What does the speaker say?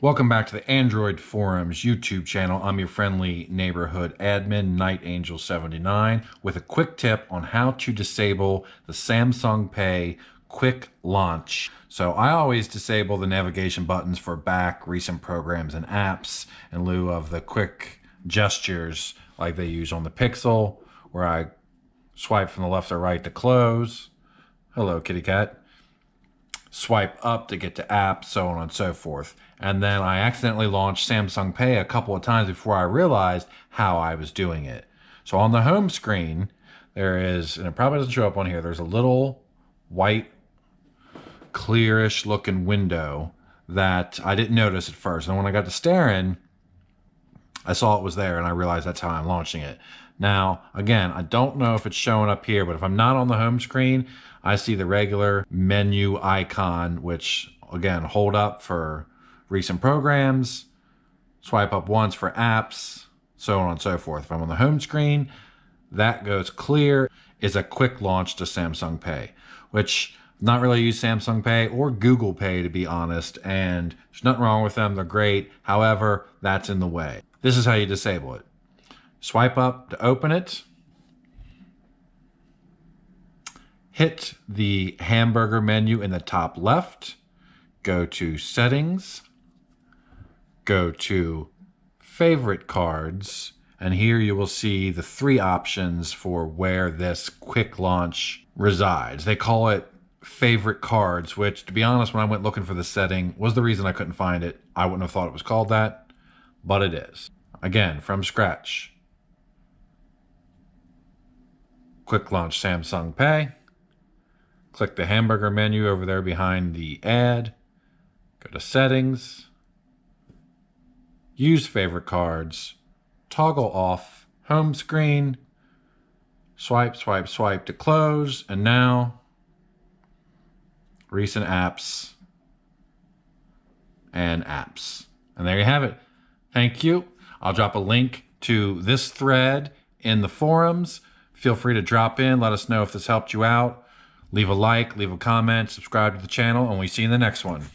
Welcome back to the Android Forums YouTube channel. I'm your friendly neighborhood admin, Night Angel 79, with a quick tip on how to disable the Samsung Pay quick launch. So I always disable the navigation buttons for back recent programs and apps in lieu of the quick gestures like they use on the Pixel, where I swipe from the left or right to close. Hello, kitty cat swipe up to get to apps, so on and so forth. And then I accidentally launched Samsung Pay a couple of times before I realized how I was doing it. So on the home screen, there is, and it probably doesn't show up on here, there's a little white, clearish looking window that I didn't notice at first. And when I got to staring, I saw it was there and I realized that's how I'm launching it. Now, again, I don't know if it's showing up here, but if I'm not on the home screen, I see the regular menu icon, which again, hold up for recent programs, swipe up once for apps, so on and so forth. If I'm on the home screen, that goes clear is a quick launch to Samsung Pay, which not really use Samsung Pay or Google Pay to be honest, and there's nothing wrong with them. They're great. However, that's in the way. This is how you disable it. Swipe up to open it. Hit the hamburger menu in the top left. Go to settings. Go to favorite cards. And here you will see the three options for where this quick launch resides. They call it favorite cards, which to be honest, when I went looking for the setting was the reason I couldn't find it. I wouldn't have thought it was called that, but it is. Again, from scratch. Quick launch Samsung Pay. Click the hamburger menu over there behind the ad. Go to settings. Use favorite cards. Toggle off home screen. Swipe, swipe, swipe to close. And now recent apps and apps. And there you have it. Thank you. I'll drop a link to this thread in the forums. Feel free to drop in. Let us know if this helped you out. Leave a like, leave a comment, subscribe to the channel, and we see you in the next one.